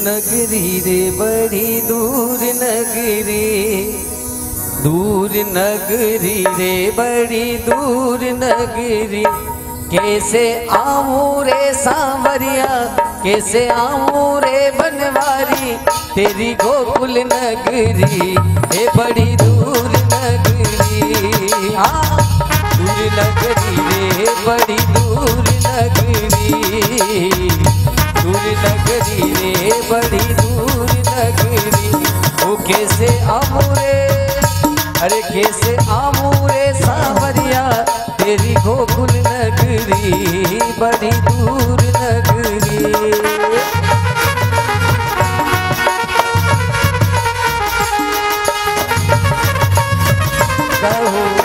नगरी रे, बड़ी दूर नगरी। दूर नगरी रे, बड़ी दूर नगरी। कैसे आऊँ रे सांवरिया, कैसे आऊँ रे बनवारी। तेरी गोकुल नगरी ये बड़ी दूर नगरी। हाँ दूर नगरी रे बड़ी दूर नगरी। दूर नगरी रे, बड़ी दूर नगरी। वो कैसे आमूरे, अरे कैसे आमूरे सावरिया। तेरी गोकुल नगरी, बड़ी दूर नगरी। रहो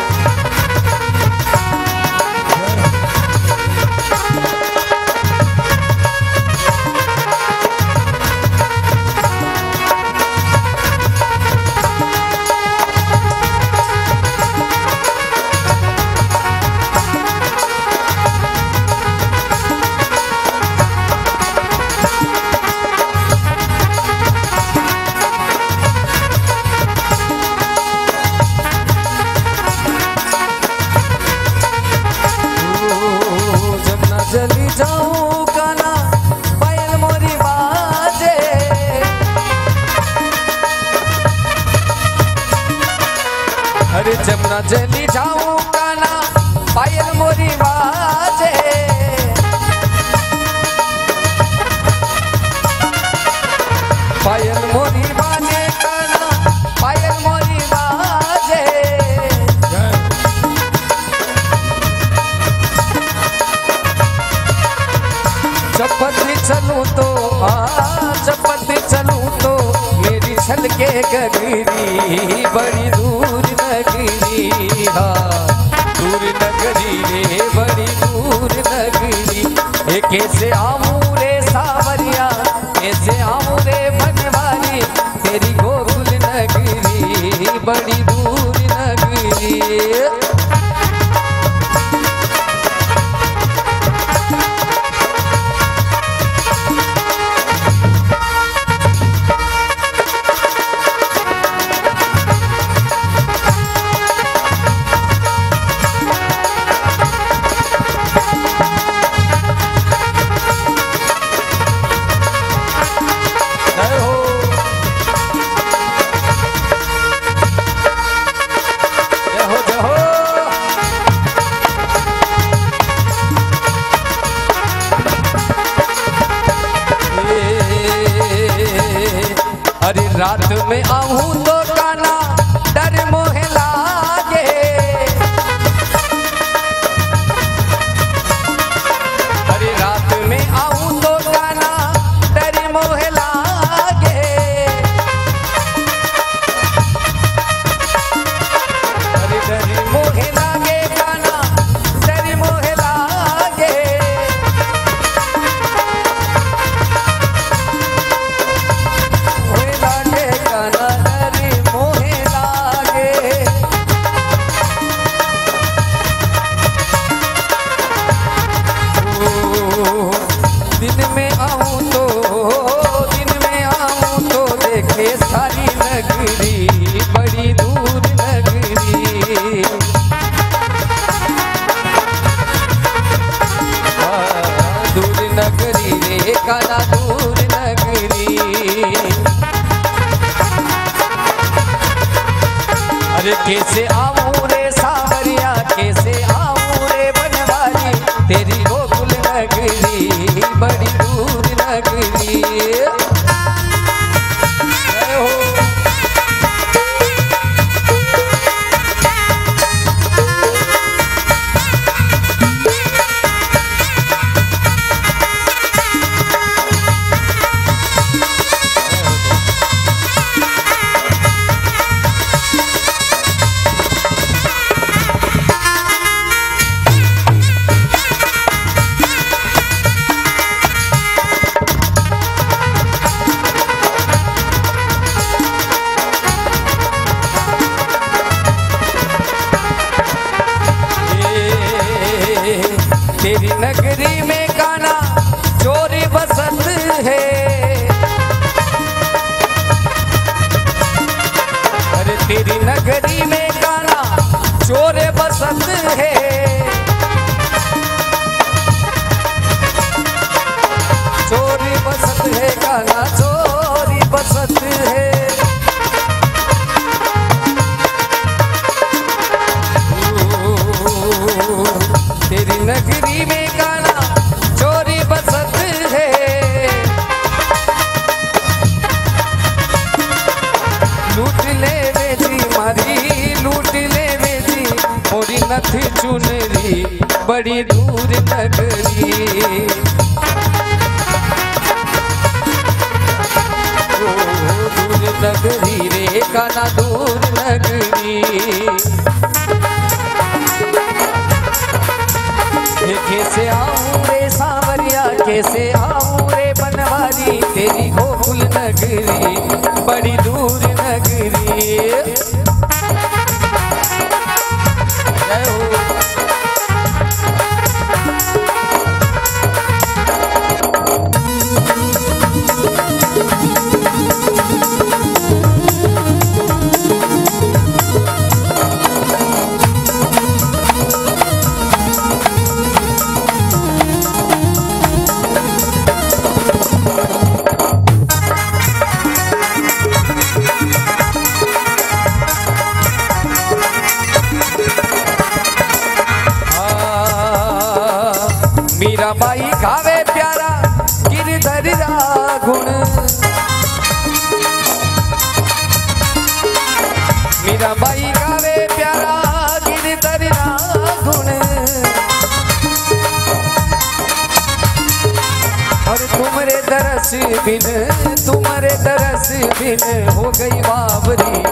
तुमरे दरस बिन तुम्हारे दरस बिन हो गई बाबरी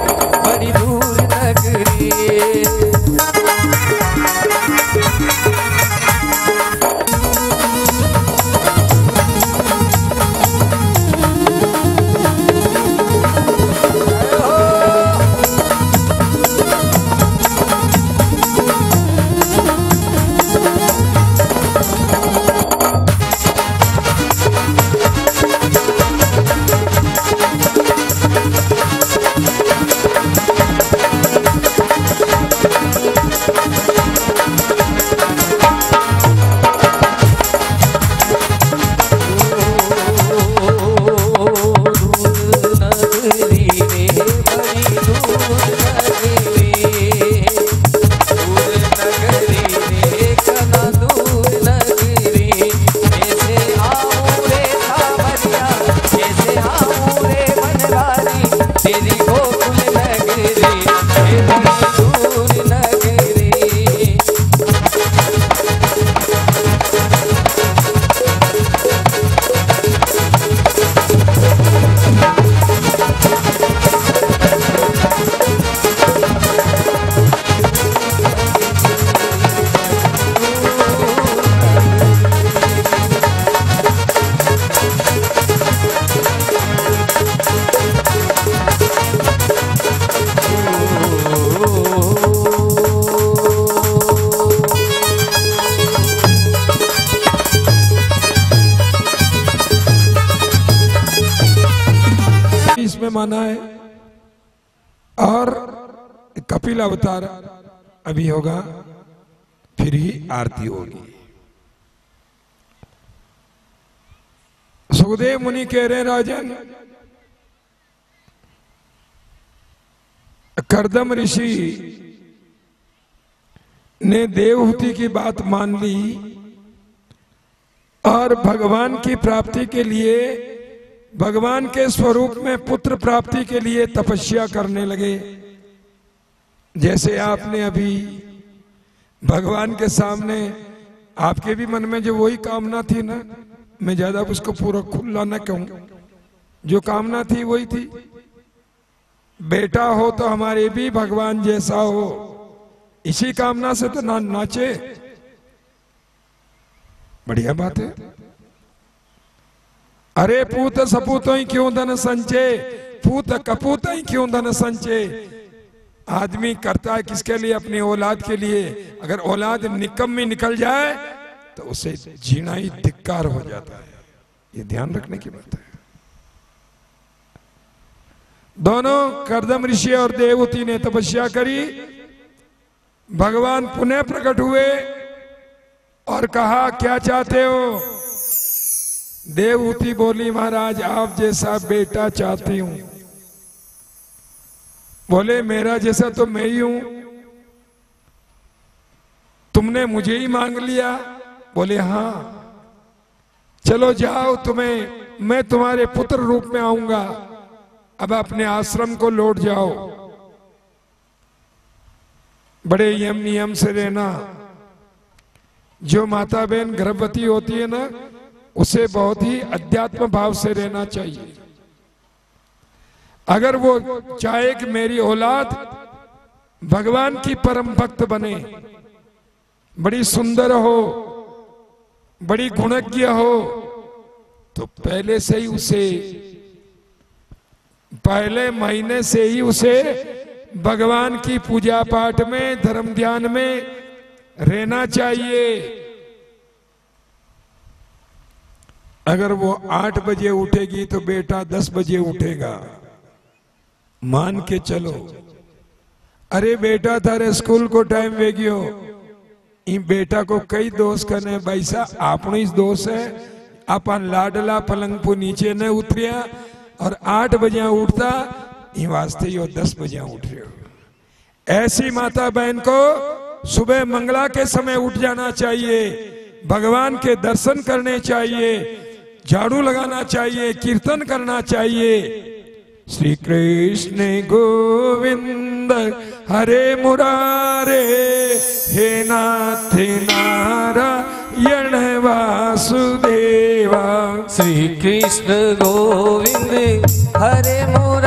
बड़ी दूर नगरी। अवतार। अभी होगा, फिर ही आरती होगी। सुखदेव मुनि कह रहे राजन, करदम ऋषि ने देवहूति की बात मान ली और भगवान की प्राप्ति के लिए, भगवान के स्वरूप में पुत्र प्राप्ति के लिए तपस्या करने लगे। जैसे आपने अभी भगवान के सामने आपके भी मन में जो वही कामना थी ना, मैं ज़्यादा उसको पूरा खुला न कहूँ। जो कामना थी वही थी। बेटा हो तो हमारे भी भगवान जैसा हो। इसी कामना से तो ना नाचे। बढ़िया बात है। अरे पूत सपूत ही क्यों धन संचय पूत कपूत ही क्यों धन संचय आदमी करता है किसके लिए? अपनी औलाद के लिए। अगर औलाद निकम में निकल जाए तो उसे जीना ही धिक्कार हो जाता है। ये ध्यान रखने की बात है। दोनों करदम ऋषि और देवती ने तपस्या करी। भगवान पुनः प्रकट हुए और कहा, क्या चाहते हो? देवहूति बोली, महाराज, आप जैसा बेटा चाहती हूँ। बोले, मेरा जैसा तो मैं ही हूँ। तुमने मुझे ही मांग लिया। बोले हाँ। चलो जाओ तुम्हें, मैं तुम्हारे पुत्र रूप में आऊँगा। अब अपने आश्रम को लौट जाओ। बड़े यम नियम से रहना। जो माता बहन गर्भवती होती है ना, उसे बहुत ही अध्यात्म भाव से रहना चाहिए। अगर वो चाहे कि मेरी औलाद भगवान की परम भक्त बने, बड़ी सुंदर हो, बड़ी गुणज्ञ हो तो पहले से ही उसे, पहले महीने से ही उसे भगवान की पूजा पाठ में, धर्म ध्यान में रहना चाहिए। अगर वो आठ बजे उठेगी तो बेटा दस बजे उठेगा। मान के चलो। अरे बेटा, तारे स्कूल को टाइम वेगियो इन बेटा को कई दोस्त करने। भाई साहब इस दोस्त है अपन लाडला पलंग पो नीचे न उतरिया और आठ बजे उठता इन वास्ते यो दस बजे उठ रहे हो। ऐसी माता बहन को सुबह मंगला के समय उठ जाना चाहिए, भगवान के दर्शन करने चाहिए, झाड़ू लगाना चाहिए, कीर्तन करना चाहिए। श्री कृष्ण गोविंद हरे मुरारे हे नाथ नारायण वासुदेवा। श्री कृष्ण गोविंद हरे मुरारी।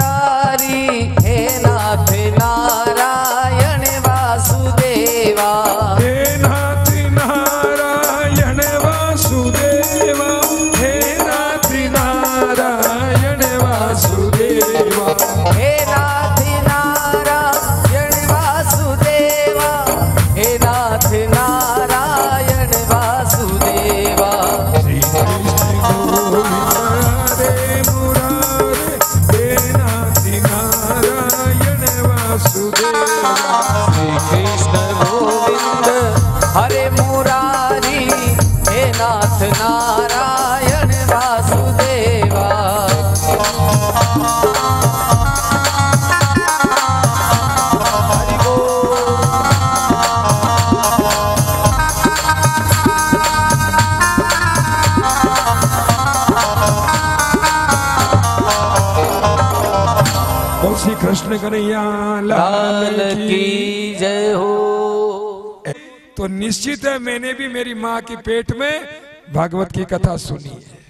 निश्चित है मैंने भी मेरी माँ के पेट में भागवत की कथा सुनी है।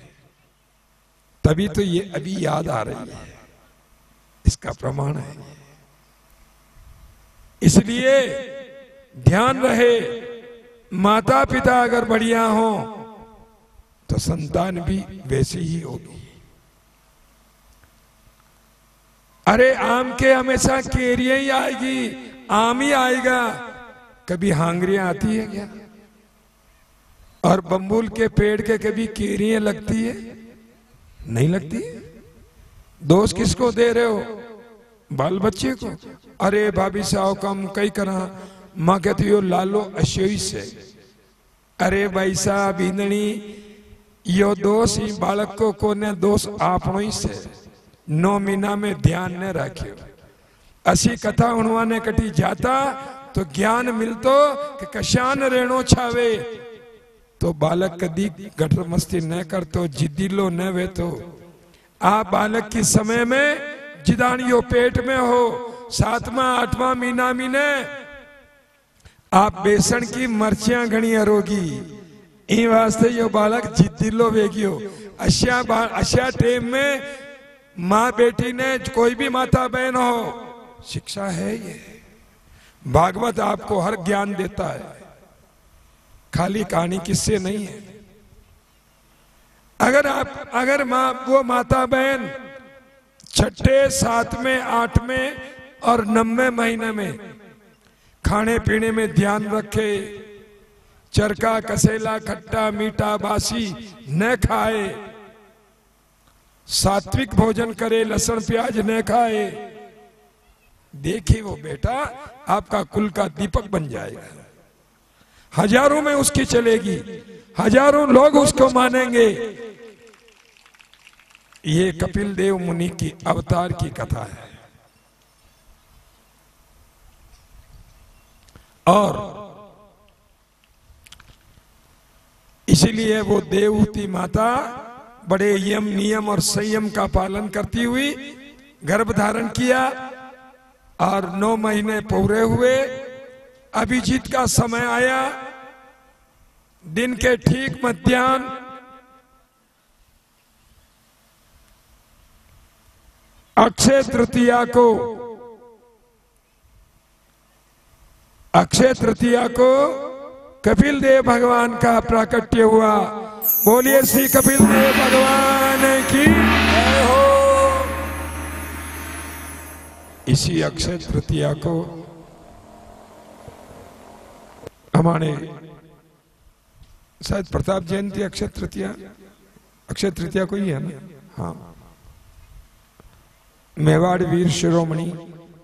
तभी तो ये अभी याद आ रही है। इसका प्रमाण है। इसलिए ध्यान रहे माता पिता अगर बढ़िया हो तो संतान भी वैसी ही होगी। अरे, आम के हमेशा केरिया ही आएगी, आम ही आएगा। कभी हांगरियां आती है क्या और बम्बुल के पेड़ के कभी केरियां लगती है नहीं लगती दोष किसको दे रहे हो बाल बच्चे को अरे भाभी साहब कम कई करा माँ कहती हो लालो अशोई से अरे भाई साहब ईंदणी यो दोष ही बालक को कोने दोष આપણો ही से नौ महीना में ध्यान न राख्यो असी कथा उणवाने कटी जाता तो ज्ञान मिलतो कि कशान रेणो छावे। तो बालक कदी मस्ती न करतो जिद्दीलो न वेतो। आ बालक की समय में जिदानियो पेट में हो, सातवा, आठवा महीना महीने आप बेसन की मर्चियाँ घणी अरोगी। ई वास्ते यो बालक जिद्दीलो वेगियो। अशा बा- अशा टेम में माँ बेटी ने कोई भी माता बहन हो, शिक्षा है ये। भागवत आपको हर ज्ञान देता है। खाली कहानी किससे नहीं है? अगर आप, अगर माँ, वो माता बहन छठे सातवें आठवें और नब्बे महीने में खाने पीने में ध्यान रखे चरका कसेला, खट्टा, मीठा, बासी न खाए, सात्विक भोजन करे लसन प्याज न खाए देखिए वो बेटा, आपका कुल का दीपक बन जाएगा। हज़ारों में उसकी चलेगी, हज़ारों लोग उसको मानेंगे। ये कपिल देव मुनि की अवतार की कथा है। और इसलिए वो देवहूति माता बड़े यम नियम और संयम का पालन करती हुई गर्भ धारण किया। और नौ महीने पूरे हुए। अभिजीत का समय आया। दिन के ठीक मध्यान्ह अक्षय तृतीया को, अक्षय तृतीया को कपिल देव भगवान का प्राकट्य हुआ। बोलिए श्री कपिल देव भगवान की। इसी अक्षय तृतीया को हमारे शायद प्रताप जयंती अक्षय तृतीया अक्षय तृतीया को ही है ना? हाँ। मेवाड़ वीर शिरोमणि,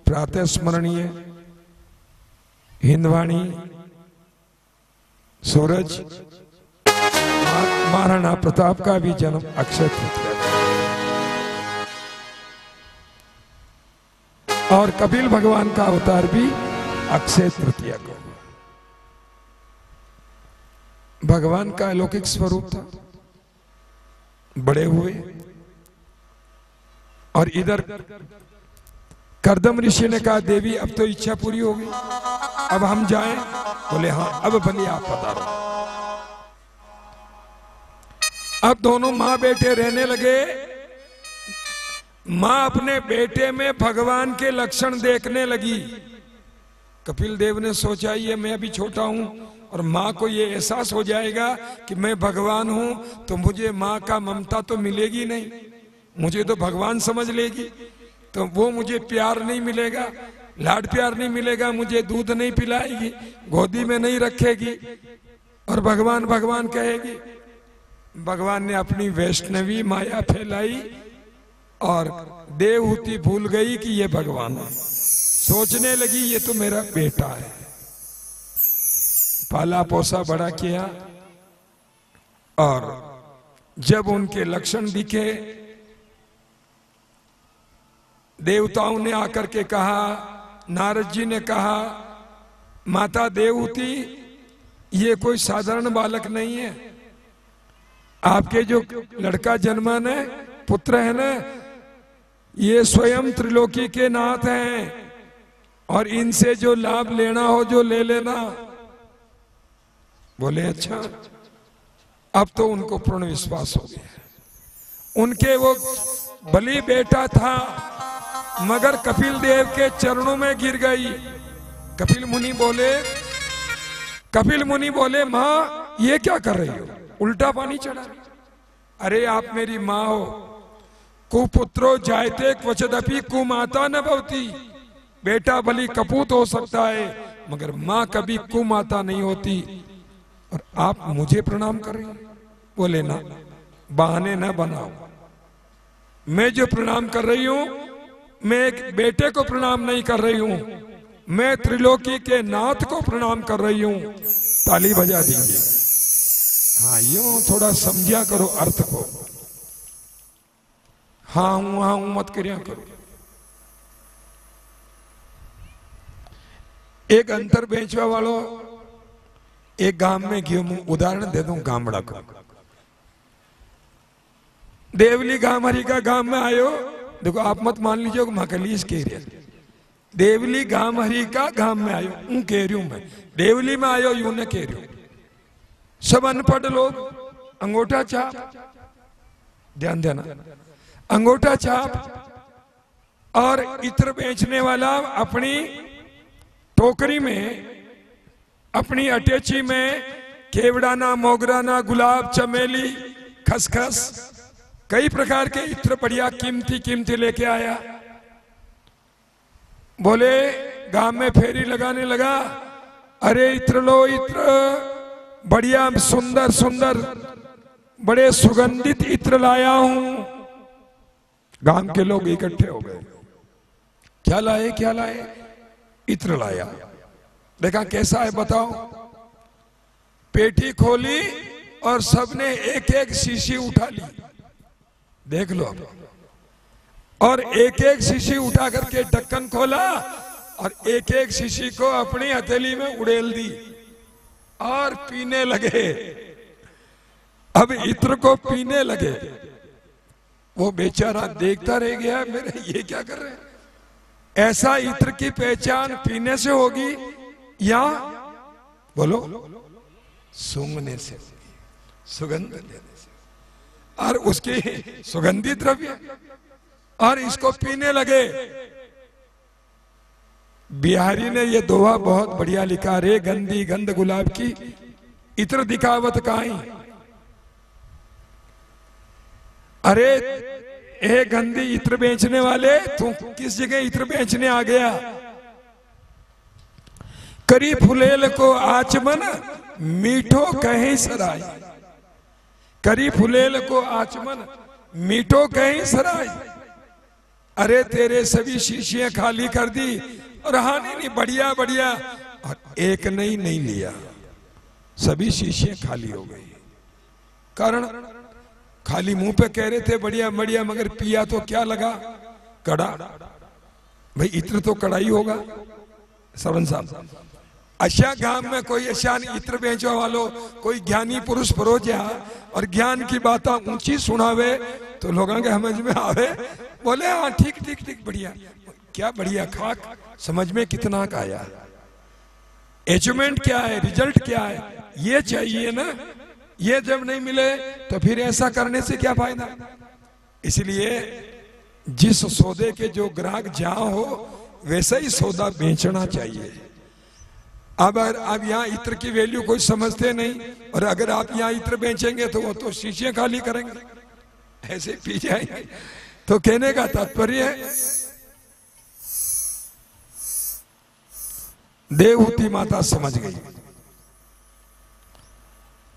प्रातः स्मरणीय, हिंदवाणी, सूरज महाराणा प्रताप का भी जन्म अक्षय तृतीया और कपिल भगवान का अवतार भी अक्षय तृतीया को भगवान का अलौकिक स्वरूप था। बड़े हुए। और इधर करदम ऋषि ने कहा, देवी, अब तो इच्छा पूरी हो गई। अब हम जाएँ? बोले हाँ अब भले आप पधारो अब दोनों माँ बेटे रहने लगे। माँ अपने बेटे में भगवान के लक्षण देखने लगी। कपिल देव ने सोचा, ये मैं अभी छोटा हूँ और माँ को ये एहसास हो जाएगा कि मैं भगवान हूँ तो मुझे माँ का ममता तो मिलेगी नहीं। मुझे तो भगवान समझ लेगी तो वो मुझे प्यार नहीं मिलेगा, लाड प्यार नहीं मिलेगा, मुझे दूध नहीं पिलाएगी, गोदी में नहीं रखेगी और भगवान भगवान कहेगी, भगवान ने अपनी वैष्णवी माया फैलाई और देवहूति भूल गई कि ये भगवान है। सोचने लगी, ये तो मेरा बेटा है। पाला पोसा बड़ा किया और जब उनके लक्षण दिखे, देवताओं ने आकर के कहा, नारद जी ने कहा, माता देवहूति, ये कोई साधारण बालक नहीं है। आपके जो लड़का जन्मा ने, पुत्र है ना ये स्वयं त्रिलोकी के नाथ हैं। और इनसे जो लाभ लेना हो, जो ले लेना। बोले अच्छा अब तो उनको पूर्ण विश्वास हो गया उनके वो बलि बेटा था, मगर कपिल देव के चरणों में गिर गई। कपिल मुनि बोले, कपिल मुनि बोले, माँ, ये क्या कर रही हो? उल्टा पानी चढ़ा अरे, आप मेरी माँ हो। कुपुत्रो जायते क्वचदपि कुमाता न भवती। बेटा भली कपूत हो सकता है, मगर माँ कभी कुमाता नहीं होती। और आप मुझे प्रणाम कर रही हैं? बोले, ना, बहाने न बनाओ। मैं जो प्रणाम कर रही हूँ, मैं एक बेटे को प्रणाम नहीं कर रही हूँ। मैं त्रिलोकी के नाथ को प्रणाम कर रही हूँ। ताली बजा दीजिए। हाँ यूँ थोड़ा समझा करो अर्थ को। हाँ हूँ हाँ हूँ, मत करिया करो। एक अंतर बेचवा वालों, एक गाँव में હું उदाहरण दे दूँ गामड़ा को देवली गाँव हरी का गाँव में आयो, देखो आप मत मान लीजिए मकलीस कह देवली गाँव हरी का गाँव में आयो हूँ कह रही हूँ मैं। देवली में आयो, यू ने कह रही हूँ। सब अनपढ़ लोग, अंगूठा छाप ध्यान देना। अंगूठा छाप और इत्र बेचने वाला अपनी टोकरी में, अपनी अटैची में केवड़ाना, मोगराना, गुलाब, चमेली, खसखस, कई प्रकार के इत्र बढ़िया कीमती कीमती लेके आया। बोले, गाँव में फेरी लगाने लगा। अरे, इत्र लो, इत्र। बढ़िया, सुंदर सुंदर। बड़े सुगंधित इत्र लाया हूँ। गाँव के लोग इकट्ठे हो गए। क्या लाए क्या लाए? इत्र लाया। देखा कैसा है बताओ। पेटी खोली और सबने एक एक शीशी उठा ली। देख लो अब। और एक एक शीशी उठा करके ढक्कन खोला और एक एक शीशी को अपनी हथेली में उड़ेल दी और पीने लगे। अब इत्र को पीने लगे। वो बेचारा देखता रह गया, मेरे, ये क्या कर रहे हैं? ऐसा इत्र की पहचान पीने से होगी या बोलो, सूंघने से सुगंध लेने से और उसके सुगंधी द्रव्य, और इसको पीने लगे। बिहारी ने ये दोहा बहुत बढ़िया लिखा, रे गंदी गंध गुलाब की, इत्र दिखावत काई अरे, ए गंदी इत्र बेचने वाले, तू किस जगह इत्र बेचने आ गया? करी फुलेल को आचमन, मीठो कहीं सराय। करी फुलेल को आचमन, मीठो कहीं सराय। अरे, तेरे सभी शीशियाँ खाली कर दी और हानि नहीं, बढ़िया बढ़िया। और एक नहीं नहीं लिया। सभी शीशियाँ खाली हो गई। कारण खाली मुँह पे कह रहे थे, बढ़िया बढ़िया, मगर पिया तो क्या लगा? कड़ा। भाई, इत्र तो कड़ाई होगा सरवन साहब। अशा गाँव में कोई अशा इत्र बेचो वालो, कोई ज्ञानी पुरुष परोजा और ज्ञान की बात ऊँची सुनावे तो लोगों के समझ में आवे, बोले हाँ ठीक ठीक ठीक, बढ़िया। क्या बढ़िया खाक, समझ में कितना का आया। एचमेंट क्या है, रिज़ल्ट क्या है? ये चाहिए ना ये जब नहीं मिले तो फिर ऐसा करने से क्या फ़ायदा? इसलिए जिस सौदे के जो ग्राहक जहाँ हो, वैसा ही सौदा बेचना चाहिए। अब अगर आप यहाँ इत्र की वैल्यू कोई समझते नहीं, और अगर आप यहाँ इत्र बेचेंगे तो वो तो शीशे खाली करेंगे। ऐसे पी जाएँगे। तो कहने का तात्पर्य देवहूति माता समझ गई।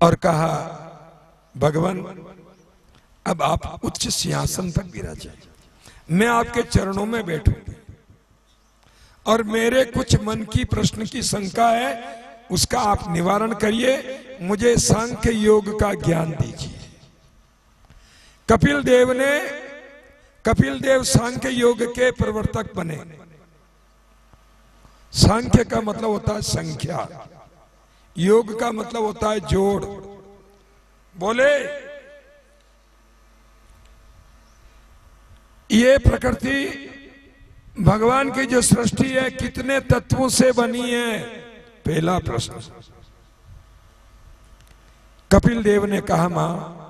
और कहा, भगवान, अब आप उच्च सिंहासन पर विराजे मैं आपके चरणों में बैठूँगी और मेरे कुछ मन की प्रश्न की शंका है, उसका आप निवारण करिए। मुझे सांख्य योग का ज्ञान दीजिए। कपिल देव ने, कपिल देव सांख्य योग के प्रवर्तक बने। सांख्य का मतलब होता है संख्या। योग का मतलब होता है जोड़। बोले, ये प्रकृति भगवान की जो सृष्टि है, कितने तत्वों से बनी है? पहला प्रश्न। कपिल देव ने कहा, माँ,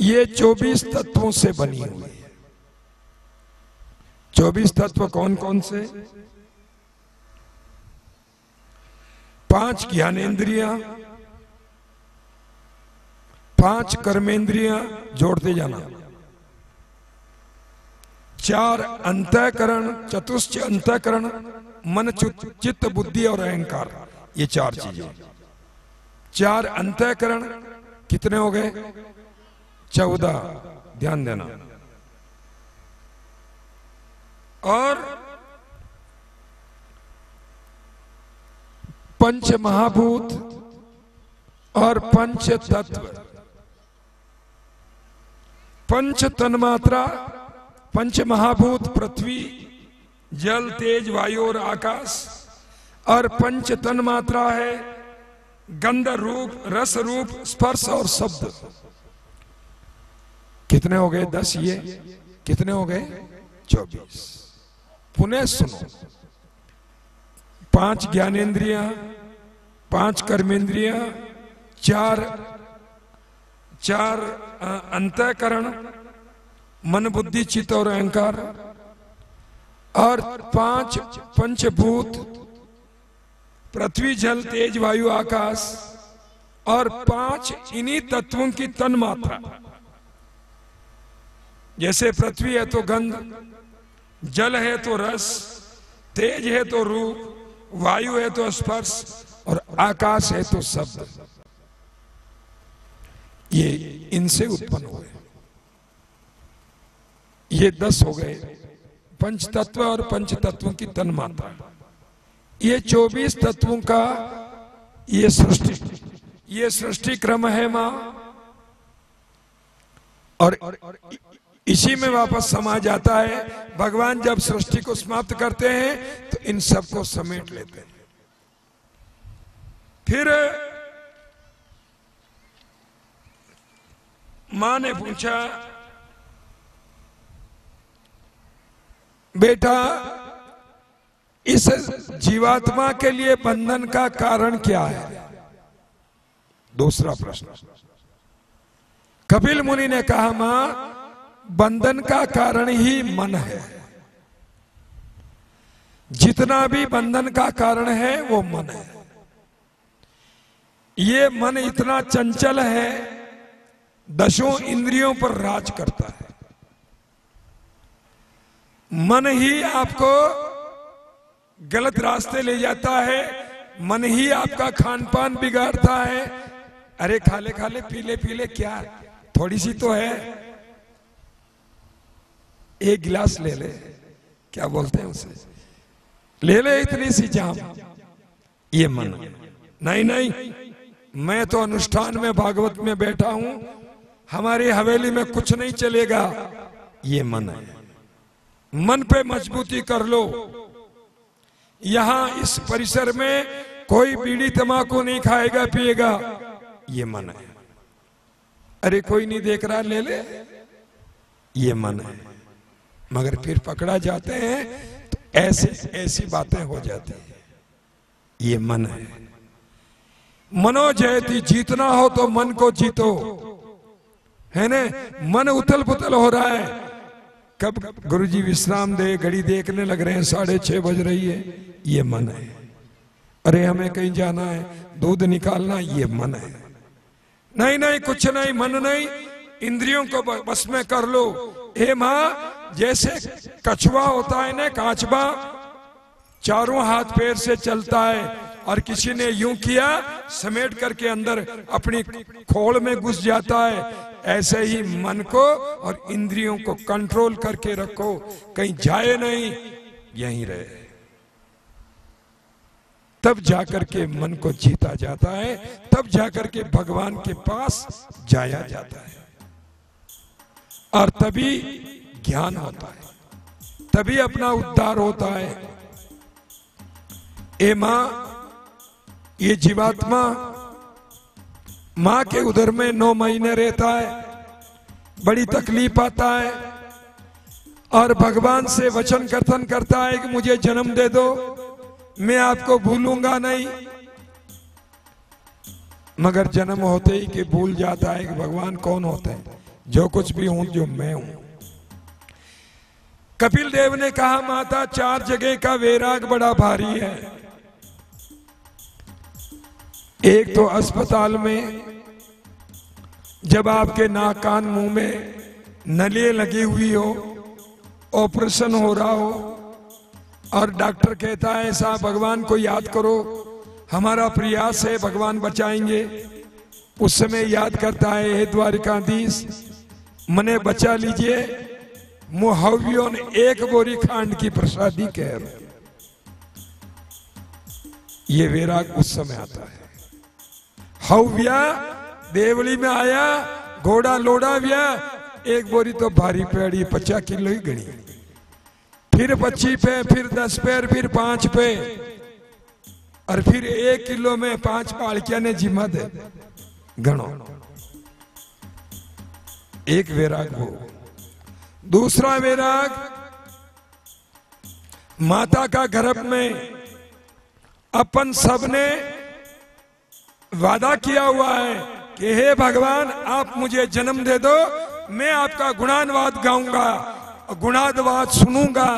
ये 24 तत्वों से बनी हुई है। 24 तत्व कौन कौन से? पाँच ज्ञानेन्द्रिया पाँच कर्मेंद्रियाँ जोड़ते जाना। चार अंतःकरण, चतुष्ट अंतःकरण, मन चित्त, बुद्धि और अहंकार, ये चार चीज़ें। चार अंतःकरण कितने हो गए? चौदह। ध्यान देना। और पंच महाभूत और पंच तत्व। पंच तन्मात्रा, पंच महाभूत, पृथ्वी, जल, तेज, वायु और आकाश। और पंच तन्मात्रा है गंध रूप रस रूप स्पर्श और शब्द। कितने हो गए? दस ये। कितने हो गए? चौबीस। पुनः सुनो। पाँच ज्ञानेन्द्रिया पाँच कर्मेंद्रिया, चार चार अंतःकरण, मन बुद्धि, चित्त और अहंकार, और पाँच पंचभूत, पृथ्वी, जल, तेज, वायु, आकाश, और पाँच इन्हीं तत्वों की तन मात्रा। जैसे पृथ्वी है तो गंध, जल है तो रस, तेज है तो रूप वायु है तो स्पर्श और आकाश है तो शब्द। ये इनसे उत्पन्न हुए। ये दस हो गए। पंच तत्व और पंच तत्वों की तन मात्रा ये चौबीस तत्वों का ये सृष्टि। ये सृष्टि क्रम है माँ। और इसी में वापस समा जाता है। भगवान जब सृष्टि को समाप्त करते हैं तो इन सबको समेट लेते हैं। फिर माँ ने पूछा, बेटा, इस जीवात्मा के लिए बंधन का कारण क्या है? दूसरा प्रश्न। कपिल मुनि ने कहा, माँ बंधन का कारण ही मन है। जितना भी बंधन का कारण है, वो मन है। ये मन इतना चंचल है दसों इंद्रियों पर राज करता है। मन ही आपको गलत रास्ते ले जाता है, मन ही आपका खान पान बिगाड़ता है। अरे खाले खाले पीले पीले क्या? थोड़ी सी तो है। एक गिलास ले ले। क्या बोलते हैं उसे? ले ले इतनी सी जाम। ये मन। नहीं नहीं, मैं तो अनुष्ठान में, भागवत में बैठा हूँ। हमारी हवेली में कुछ नहीं चलेगा। ये मन है। मन पे मजबूती कर लो। यहाँ इस परिसर में कोई बीड़ी तमाकू नहीं खाएगा, पिएगा। ये मन है। अरे कोई नहीं देख रहा, ले ले। ये मन है। मगर फिर पकड़ा जाते हैं तो ऐसे, ऐसी बातें हो जाती है। ये मन है। मनो जयती जीतना हो तो मन को जीतो। है ना? मन उथल पुथल हो रहा है। कब गुरुजी विश्राम दे, घड़ी देखने लग रहे हैं, साढ़े छह बज रही है। ये मन है। अरे हमें कहीं जाना है, दूध निकालना, ये मन है। नहीं नहीं, कुछ नहीं, मन नहीं। इंद्रियों को बस में कर लो। हे माँ जैसे कछुआ होता है ना, काचबा, चारों हाथ पैर से चलता है और किसी ने यूँ किया, समेट करके अंदर अपनी खोल में घुस जाता है। ऐसे ही मन को और इंद्रियों को कंट्रोल करके रखो, कहीं जाए नहीं, यहीं रहे। तब जाकर के मन को जीता जाता है, तब जाकर के भगवान के पास जाया जाता है। और तभी ज्ञान होता है, तभी अपना उद्धार होता है। ए माँ, ये जीवात्मा माँ के उधर में नौ महीने रहता है, बड़ी तकलीफ़ आता है, और भगवान से वचन कथन करता है कि मुझे जन्म दे दो, मैं आपको भूलूँगा नहीं। मगर जन्म होते ही कि भूल जाता है कि भगवान कौन होते हैं, जो कुछ भी हूँ, जो मैं हूँ। कपिल देव ने कहा, माता, चार जगह का वैराग बड़ा भारी है। एक तो अस्पताल में, जब आपके नाक, कान, मुँह में नलिए लगी हुई हो, ऑपरेशन हो रहा हो, और डॉक्टर कहता है साहब भगवान को याद करो, हमारा प्रयास है, भगवान बचाएँगे। उस समय याद करता है, हे द्वारिकाधीश, मने बचा लीजिए मुहव्यों ने एक बोरी खांड की प्रसादी कह रहे ये वैराग उस समय आता है। हव्या देवली में आया, घोड़ा लोड़ा व्या, एक बोरी तो भारी पेड़ी, पचास किलो ही गणी। फिर पच्चीस पे, फिर दस पैर फिर पाँच पे। और फिर एक किलो में पाँच पालकिया ने जिम्मा दे। गणो। एक वैराग वो दूसरा वैराग माता का गर्भ में अपन सबने वादा किया हुआ है कि हे भगवान, आप मुझे जन्म दे दो, मैं आपका गुणानवाद गाऊँगा गुणादवाद सुनूँगा।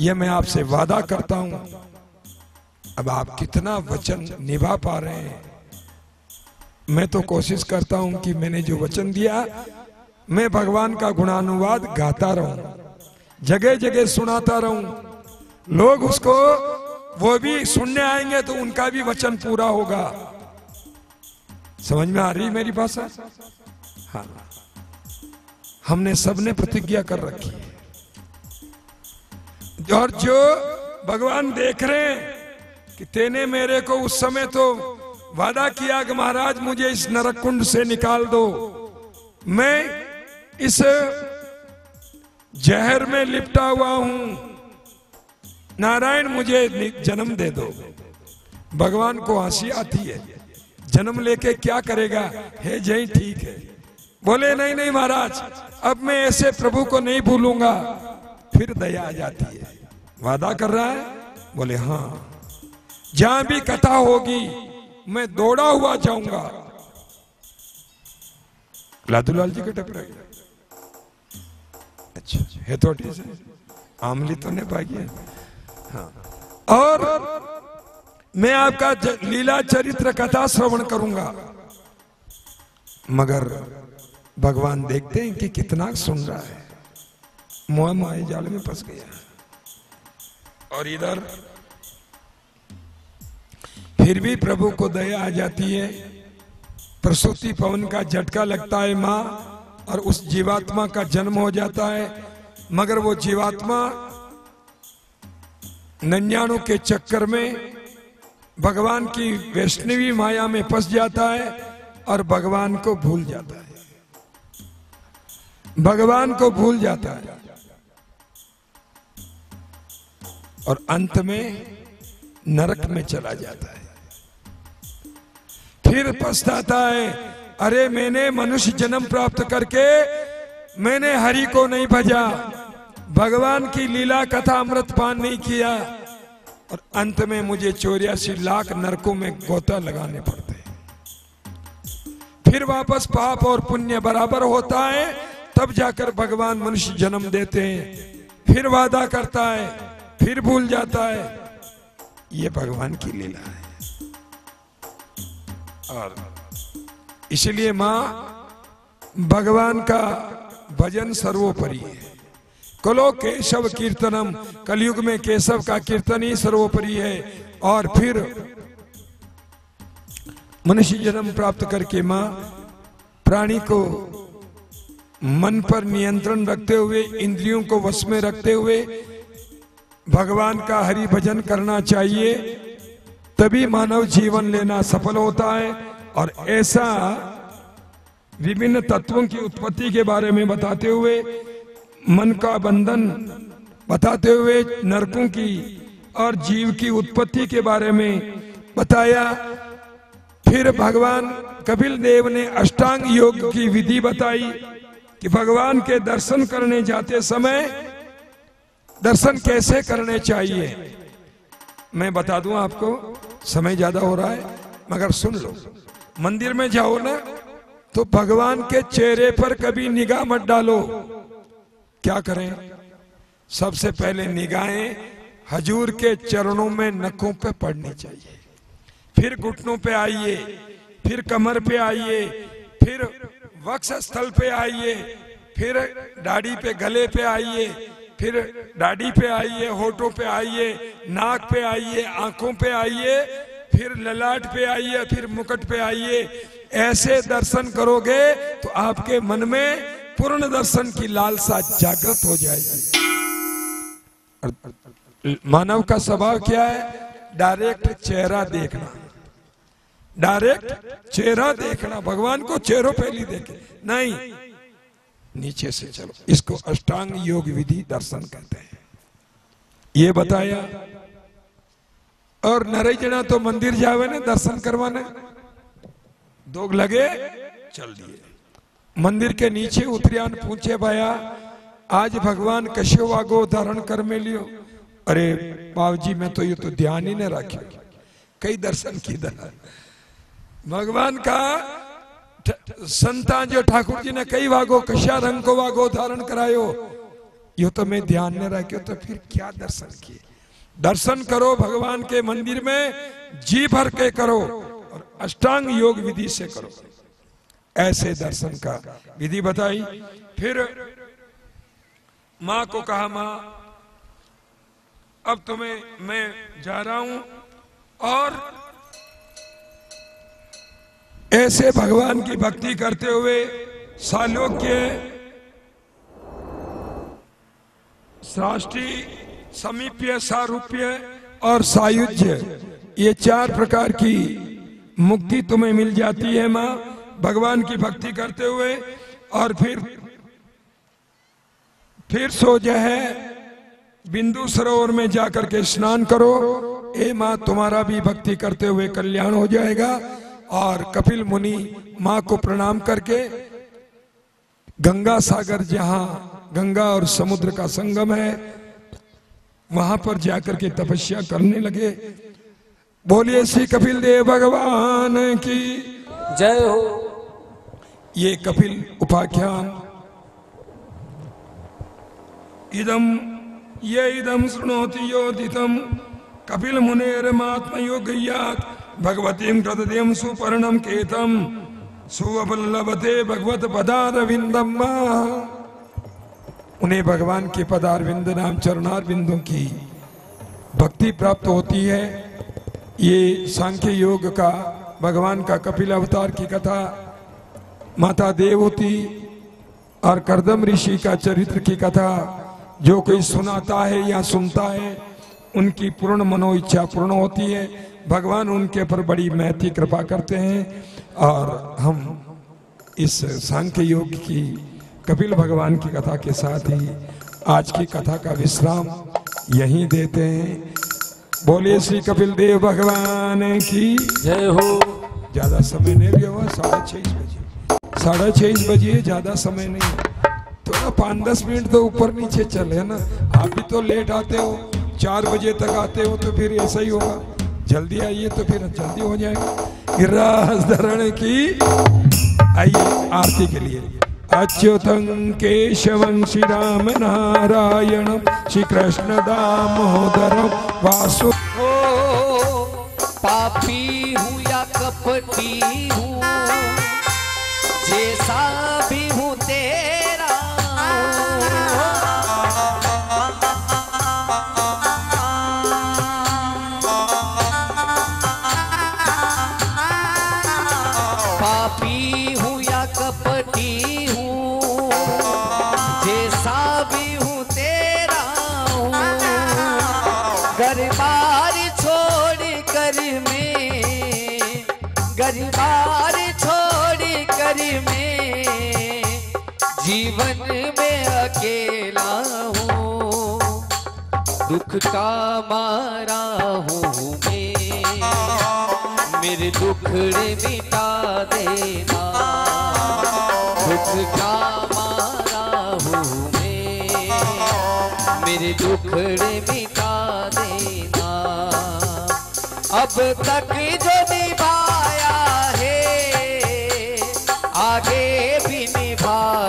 यह मैं आपसे वादा करता हूँ। अब आप कितना वचन निभा पा रहे हैं। मैं तो कोशिश करता हूँ कि मैंने जो वचन दिया मैं भगवान का गुणानुवाद गाता रहूँ जगह जगह सुनाता रहूँ। लोग उसको, वो भी सुनने आएँगे तो उनका भी वचन पूरा होगा। समझ में आ रही मेरी भाषा? हाँ। हमने सबने प्रतिज्ञा कर रखी है। और जो भगवान देख रहे हैं कि तेने मेरे को उस समय तो वादा किया कि महाराज मुझे इस नरक कुंड से निकाल दो, मैं इस जहर में लिपटा हुआ हूँ। नारायण, मुझे जन्म दे दो। भगवान को हँसी आती है। जन्म लेके क्या करेगा? हे जय, ठीक है। बोले, नहीं नहीं, महाराज, अब मैं ऐसे प्रभु को नहीं भूलूँगा। फिर दया आ जाती है। वादा कर रहा है? बोले हाँ। जहाँ भी कथा होगी, मैं दौड़ा हुआ जाऊँगा। लादूलाल जी का टपरा गया अच्छा है तो से आमली तो नहीं पाई हाँ। और मैं आपका लीला चरित्र कथा श्रवण करूँगा। मगर भगवान देखते हैं कि कितना सुन रहा है। मोह माए जाल में फंस गया। और इधर फिर भी प्रभु को दया आ जाती है। प्रसूति पवन का झटका लगता है माँ। और उस जीवात्मा का जन्म हो जाता है। मगर वो जीवात्मा नन्याणु के चक्कर में भगवान की वैष्णवी माया में फंस जाता है और भगवान को भूल जाता है। भगवान को भूल जाता है। और अंत में नरक में चला जाता है। फिर पछताता है अरे मैंने मनुष्य जन्म प्राप्त करके मैंने हरि को नहीं भजा। भगवान की लीला कथा अमृत पान नहीं किया। और अंत में मुझे चौरासी लाख नरकों में गोता लगाने पड़ते फिर वापस पाप और पुण्य बराबर होता है, तब जाकर भगवान मनुष्य जन्म देते हैं। फिर वादा करता है, फिर भूल जाता है। ये भगवान की लीला है। और इसलिए माँ, भगवान का भजन सर्वोपरि है। कलो केशव कीर्तनम, कलयुग में केशव का कीर्तन ही सर्वोपरि है। और फिर मनुष्य जन्म प्राप्त करके माँ, प्राणी को मन पर नियंत्रण रखते हुए, इंद्रियों को वश में रखते हुए, भगवान का हरि भजन करना चाहिए, तभी मानव जीवन लेना सफल होता है। और ऐसा विभिन्न तत्वों की उत्पत्ति के बारे में बताते हुए, मन का बंधन बताते हुए, नरकों की और जीव की उत्पत्ति के बारे में बताया। फिर भगवान कपिल देव ने अष्टांग योग की विधि बताई कि भगवान के दर्शन करने जाते समय दर्शन कैसे करने चाहिए। मैं बता दूँ आपको, समय ज़्यादा हो रहा है, मगर सुन लो। मंदिर में जाओ ना तो भगवान के चेहरे पर कभी निगाह मत डालो। क्या करें? सबसे पहले निगाहें हजूर के चरणों में नखों पे पड़नी चाहिए। फिर घुटनों पे आइए, फिर कमर पे आइए, फिर वक्ष स्थल पे आइए, फिर दाढ़ी पे गले पे आइए, फिर दाढ़ी पे आइए, होठों पे आइए, नाक पे आइए, आँखों पे आइए फिर ललाट पे आइए, फिर मुकुट पे आइए। ऐसे दर्शन करोगे तो आपके मन में पूर्ण दर्शन की लालसा जागृत हो जाएगी। मानव का स्वभाव क्या है? डायरेक्ट चेहरा देखना। डायरेक्ट चेहरा देखना। भगवान को चेहरों पहली देखे। नहीं। नीचे से चलो। इसको अष्टांग योग विधि दर्शन कहते हैं। ये बताया और नरे जना तो मंदिर जावे ने, दर्शन करवाने। दो लगे, चल दिए। मंदिर के नीचे उतरियान पूछे, भाया, आज भगवान कश्यो वागो धारण कर में लियो अरे, बाबूजी, मैं तो ये तो ध्यान ही नहीं रखी कई दर्शन की दर भगवान का संता जो ठाकुर जी ने कई वागो, कशा रंग को वागो धारण करायो, यो तो मैं ध्यान में रखियो तो फिर क्या दर्शन किए? दर्शन करो भगवान के मंदिर में, जी भर के करो और अष्टांग योग विधि से करो। ऐसे दर्शन का विधि बताई। फिर माँ को कहा, माँ, अब तुम्हें मैं जा रहा हूँ और ऐसे भगवान की भक्ति करते हुए सालोक्य, साष्टी समीप्य, सारूप्य और सायुज्य, ये चार प्रकार की मुक्ति तुम्हें मिल जाती है माँ, भगवान की भक्ति करते हुए। और फिर फिर सो जो है, बिंदु सरोवर में जाकर के स्नान करो। ए माँ, तुम्हारा भी भक्ति करते हुए कल्याण हो जाएगा। और कपिल मुनि माँ को प्रणाम करके, गंगा सागर जहाँ गंगा और समुद्र का संगम है वहाँ पर जाकर के तपस्या करने लगे। बोलिए श्री कपिल देव भगवान की। जय हो। ये कपिल उपाख्यान। इदम ये इदम शृणोति योदितम कपिल मुनेर महात्मयोगय्यात भगवतीम कृतदेम सुपर्णम केतम सुवल्लभते भगवत पदारविंदम उन्हें भगवान के पदार पदारविंद नाम चरणार बिंदों की भक्ति प्राप्त होती है। ये सांख्य योग का, भगवान का कपिल अवतार की कथा, माता देवती और करदम ऋषि का चरित्र की कथा, जो कोई सुनाता है या सुनता है, उनकी पूर्ण मनो इच्छा पूर्ण होती है। भगवान उनके पर बड़ी महती कृपा करते हैं और हम इस सांख्य योग की कपिल भगवान की कथा के साथ ही आज की कथा का विश्राम यहीं देते हैं। बोलिए श्री कपिल देव भगवान की। जय हो। ज़्यादा समय नहीं भी हुआ साढ़े छह बजे। साढ़े छह बजे ज़्यादा समय नहीं। थोड़ा पाँच दस मिनट तो ऊपर नीचे चले ना। आप भी तो लेट आते हो चार बजे तक आते हो तो फिर ऐसा ही होगा। जल्दी आइए तो फिर जल्दी हो जाएगा। गिरास धरण की आइए आरती के लिए। अच्युतं केशव श्रीराम नारायण नारायणं श्री कृष्ण दामोदरं वासु ओ, पापी हूँ या कपटी हूँ, जैसा जीवन में अकेला हूँ, दुख का मारा हूँ मैं। मेरे दुखड़े मिटा देना, दुख का मारा हूँ मैं। मेरे दुखड़े मिटा देना। अब तक जो निभाया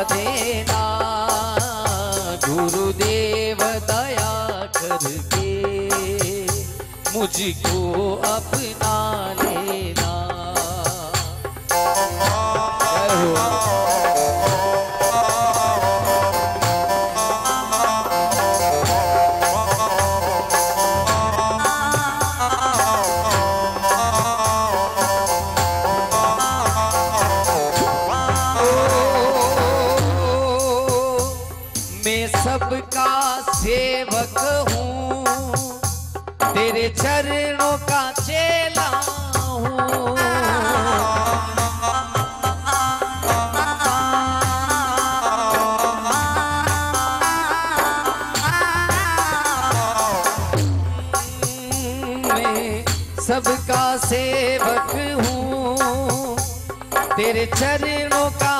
देना। गुरुदेव दया करके मुझको अपना लेना। तेरे चरणों का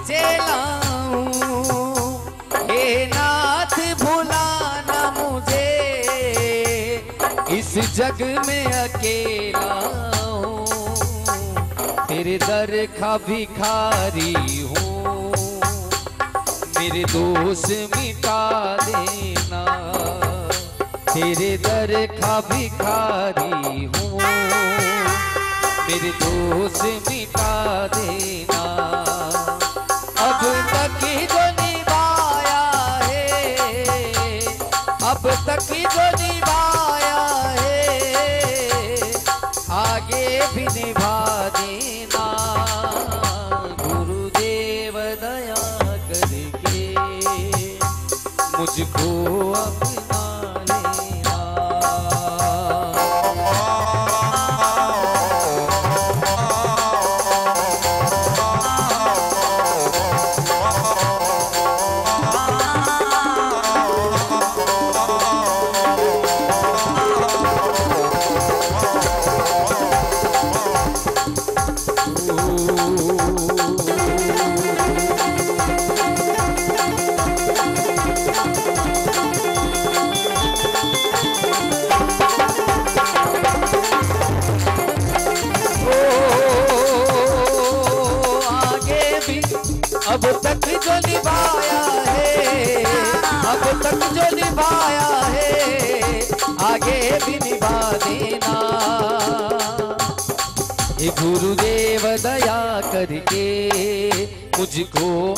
चेला हूँ नाथ, भुलाना मुझे। इस जग में अकेला तेरे दर का भिखारी हूँ। मेरे दोष मिटा देना। तेरे दर का भिखारी हूँ। मेरे दोष मिटा देना। अब तक ही जो निभाया है, अब तक ही जो निभाया है, आगे भी निभा देना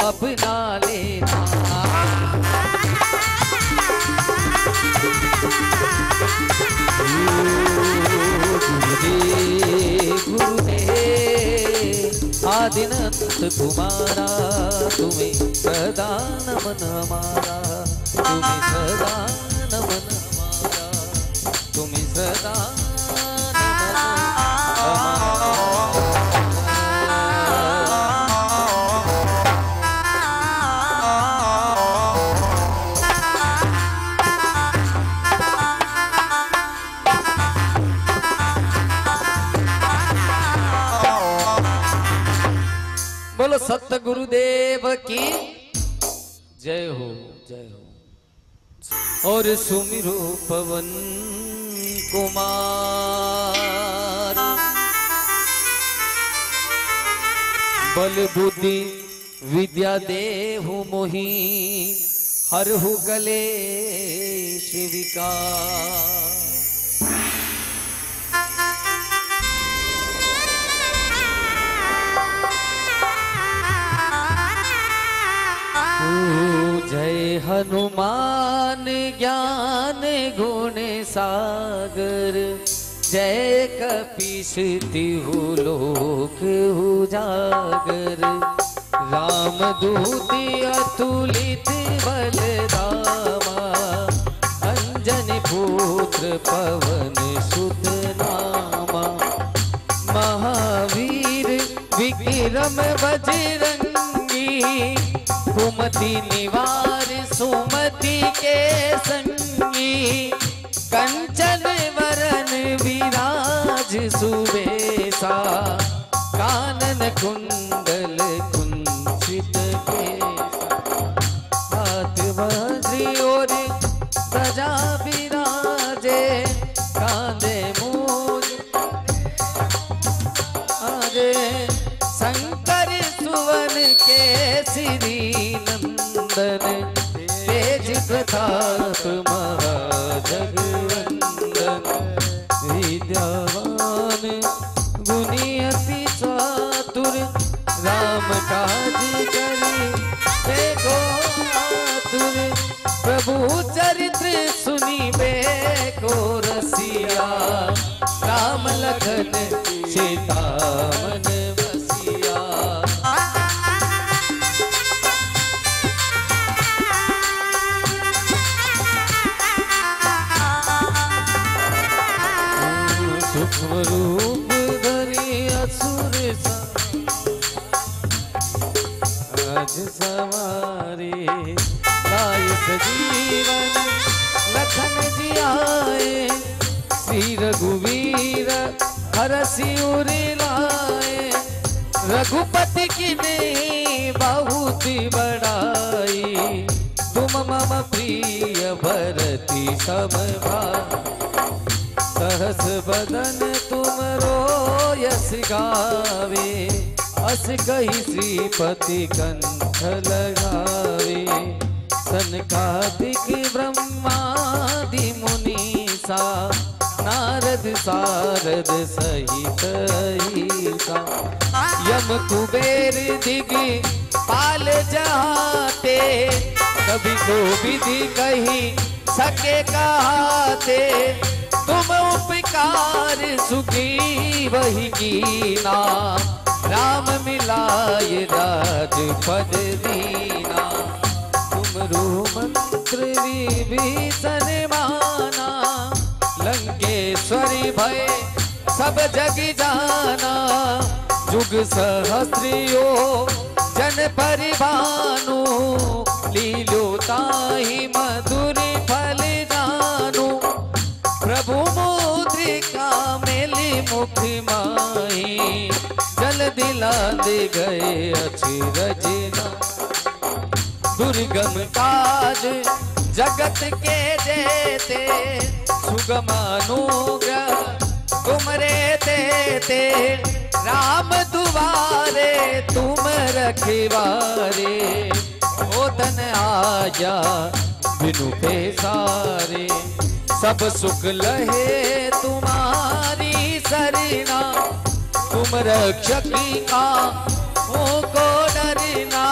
अपना लेना। आदिनंद कुमारा तुम्हें सदा नमन हमारा तुम्हें सदा बोलो सत्य गुरुदेव की। जय हो जय हो। और सुमिरो पवन कुमार। बल बुद्धि विद्या देहु मोही, हर हु गले शिविका। जय हनुमान ज्ञान गुण सागर, जय कपीश तिहु लोक उजागर। राम दूति अतुलित बल रामा अंजन पुत्र पवन सुत नामा। महावीर विक्रम बजरंगी कुमति निवार सुमति के संगी। कंचन वरन विराज सुबेसा। कानन कुंडल लखन बहुत बड़ाई तुम मम प्रिय भरती सम सहस बदन तुम रो यस गावे। अस कही श्रीपति कंठ लगावे। सन सनकादिक ब्रह्मादि मुनीसा नारद सारद सहित यम कुबेर दिग पाल जहाते कभी को विधि कही सके कहाते तुम उपकार सुखी, वही कीना। राम मिलाए राज पद दीना। तुम रो मंत्र विभीषण माना। लंकेश्वरी भय सब जग जाना। जुग सहस्रियो, जन परिभानु लीलो ताही मधुर फल जानू। प्रभु मुद्रिका मेली मुख माही, जल दिला दे गए अचिरजना। दुर्गम काज जगत के देते, सुगम अनुग्रह तुमरे देते राम दुआरे, तुम रखवारे। ओ तन आजा, बिनु पेसारे सब सुख लहे तुम्हारी सरना। तुम रक्षक का को डरना।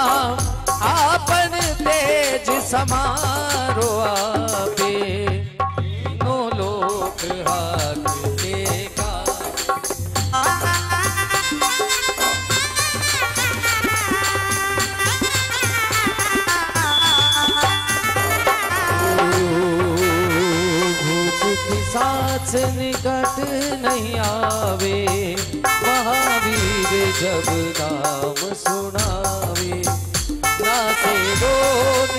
आपन तेज समारो आपे। पिशाच निकट नहीं आवे, महावीर जब नाम सुनावे। नासे रोग,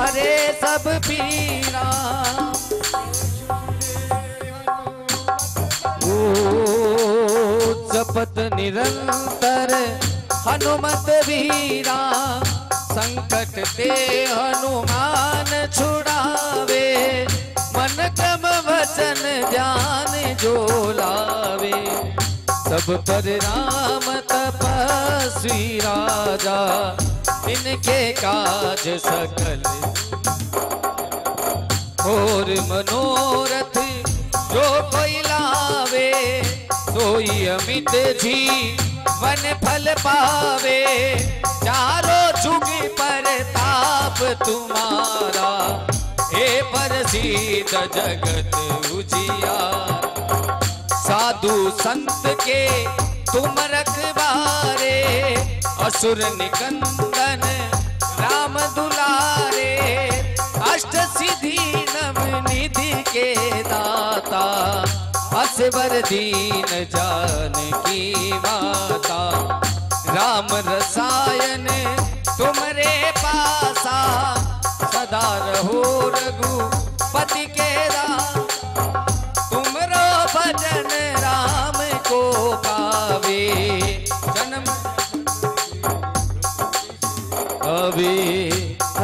हरे सब पीरा। जपत निरंतर हनुमत वीरा। संकट ते हनुमान छुड़ावे मन क्रम वचन ध्यान जो लावे। सब पर राम तपस्वी राजा, इनके काज सकल। और मनोरथ जो कोई लावे, सोई अमित जी वन फल पावे। चारों जुग पर ताप तुम्हारा हे जगत उजिया। साधु संत के तुम रखबारे असुर निकंदन राम दुलारे, अष्ट सिद्धि नव निधि के दाता असवर दीन जान की माता। राम रसायन तुमरे पासा सदा रहो रघुपति के तुमरो भजन राम को पावे जन्म। अबे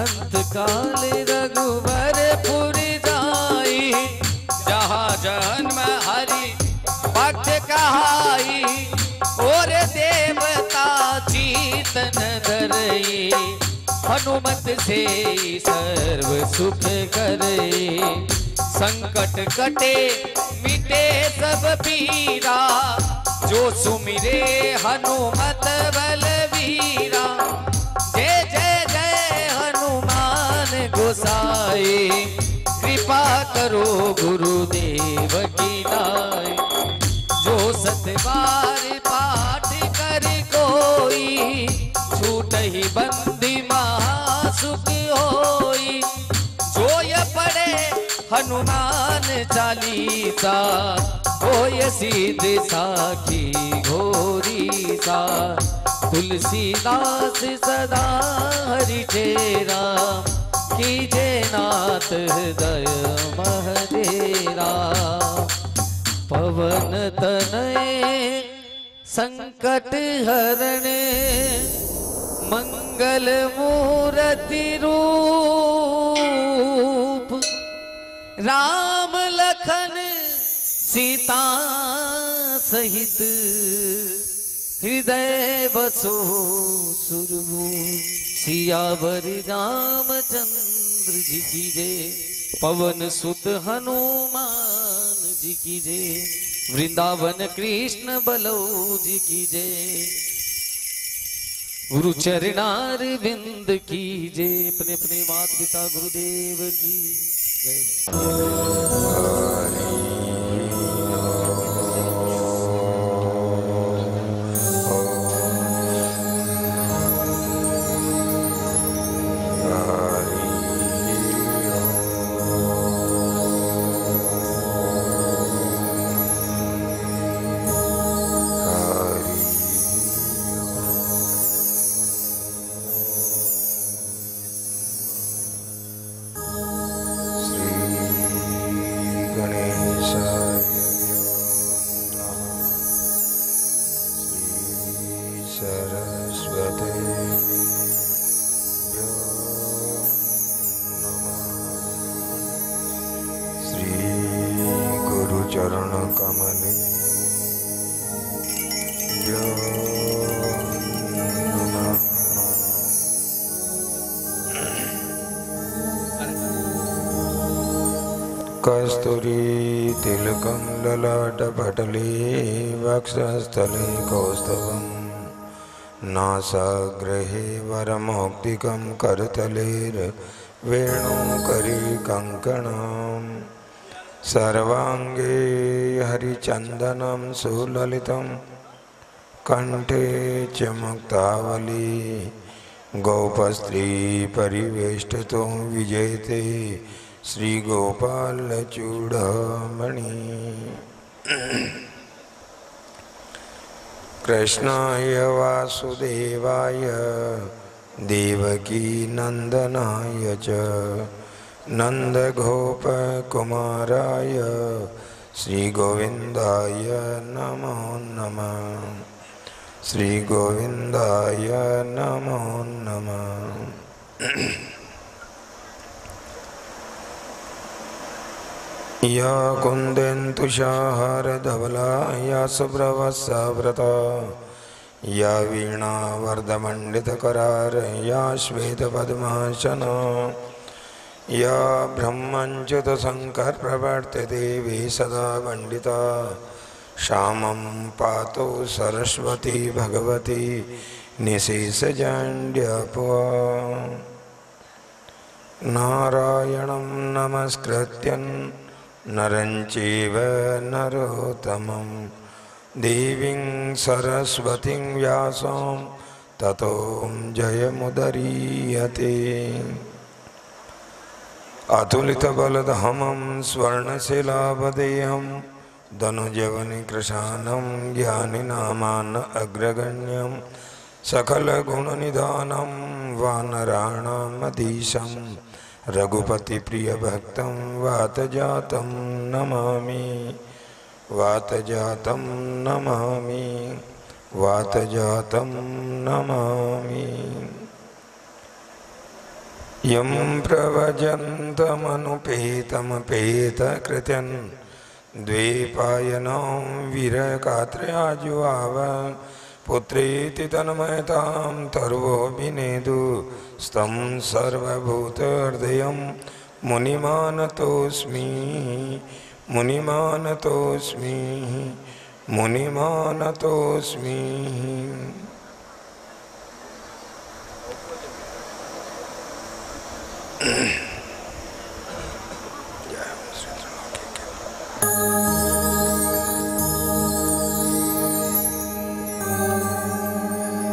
अंत काल रघुवर पुरी जाई। जहाँ जन्म हरि भक्त कहाई। और देवता चीतन धरई हनुमत से सर्व सुख करे। संकट कटे, मिटे सब पीरा जो सुमिरे, हनुमत बलवीरा। जय जय जय, हनुमान गोसाई। कृपा करो गुरुदेव की नाय जो सतबार पाठ कर कोई, छूट ही बंदी हनुमान चालीसा होय सिद्ध साखी घोरी सा तुलसीदास सदा हरि चेरा कीजे नाथ हृदय महदेरा। पवन तनय संकट हरण, मंगल मूर्ति रूप। राम लखन सीता सहित हृदय बसो सुरभू। सियावर रामचंद्र जी की जय। पवन सुत हनुमान जी की जय। वृंदावन कृष्ण बलो जी की जय। गुरु चरणार बिंद की जय। अपने अपने माता पिता गुरुदेव की। जय कस्तूर तिलकं ललाटपटले वक्षस्थले कौस्तवम् नासाग्रहे वरमौक्तिकं करतलेर्वेणुकरी कङ्कणम् सर्वाङ्गे हरिचन्दनं सुललितं कण्ठे च मुक्तावली गोपस्त्रीपरिवेष्टितो विजयते श्रीगोपालचूडामणि कृष्णाय वासुदेवाय देवकीनन्दनाय च नन्दगोपकुमाराय श्रीगोविन्दाय नमो नमः। श्रीगोविन्दाय नमो नमः। या कुन्देन्दुषाहारधवला या सुब्रवस्साव्रता या वीणावर्धमण्डितकरार, या श्वेतपद्मासना, या ब्रह्मञ्च्युतशङ्करप्रवर्तदेवी सदा वण्डिता श्यामं पातु सरस्वती भगवती निशेषजाण्ड्यपुआ। नारायणं नमस्कृत्यं नरं चैव नरोत्तमं। देवीं सरस्वतीं व्यासं ततो जयमुदरीयते। अतुलितबलधामं स्वर्णशिलावदेयं धनुजवनिकृशानं ज्ञानिनामान् अग्रगण्यं, सकलगुणनिधानं वानराणामधीशं रघुपतिप्रियभक्तं वातजातं नमामि। वातजातं नमामि। वातजातं नमामि। यं प्रवजन्तमनुपेतमपेतकृत्यन् द्वैपायनं वीरकात्रयाजुवाव। पुत्रेति तन्मयतां तर्वोऽभिनेदु स्तं सर्वभूतहृदयं मुनिमानतोऽस्मि मुनिमानतोऽस्मि मुनिमानतोऽस्मि।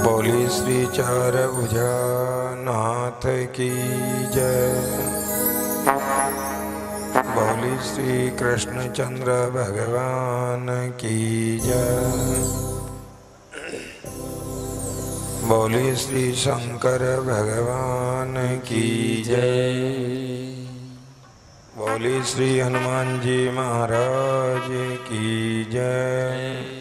बोली श्री चार उजा नाथ की जय। बोली श्री कृष्णचंद्र भगवान की जय। बोली श्री शंकर भगवान की जय। बोली श्री हनुमान जी महाराज की जय।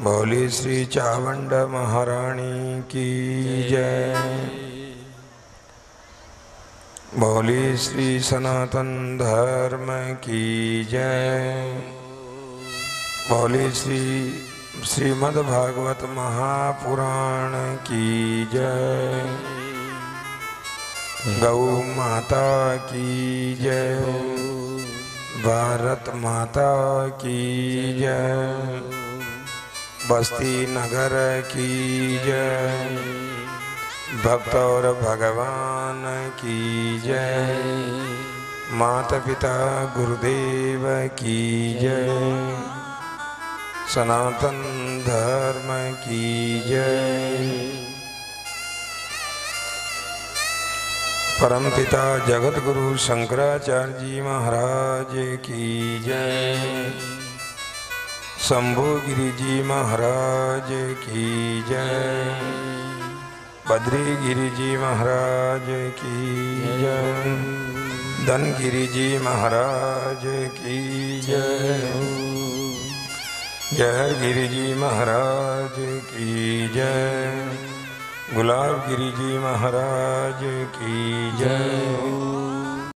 बोली श्री चावंड महारानी की जय। बोली श्री सनातन धर्म की जय। बोली श्री, श्रीमद् भागवत महापुराण की जय। गौ माता की जय। भारत माता की जय। बस्ती नगर की जय। भक्त और भगवान की जय। माता पिता गुरुदेव की जय। सनातन धर्म की जय। परमपिता जगत गुरु शंकराचार्य जी महाराज की जय। शंभु गिरि जी महाराज की जय। बद्री गिरि जी महाराज की जय। धनगिरि जी महाराज की जय। जय गिरि जी महाराज की जय। गुलाब गिरि जी महाराज की जय।